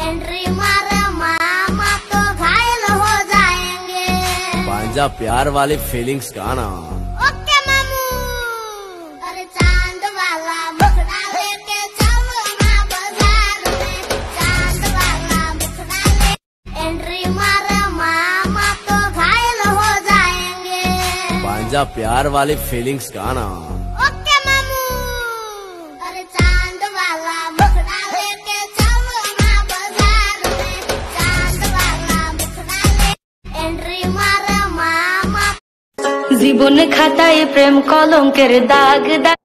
Entry मारे मामा तो घायल हो जाएँगे। पांजा प्यार वाली फीलिंग्स का ना। ओके मामू। अरे चाँद वाला मुखड़ा लेके चलो ना बाज़ार में। चाँद वाला मुखड़ा ले एंट्री मारे मामा तो घायल हो जाएँगे। पांजा प्यार वाली फीलिंग्स का ना। জীবনে খাতায় প্রেম কলঙ্কের দাগ দাগ।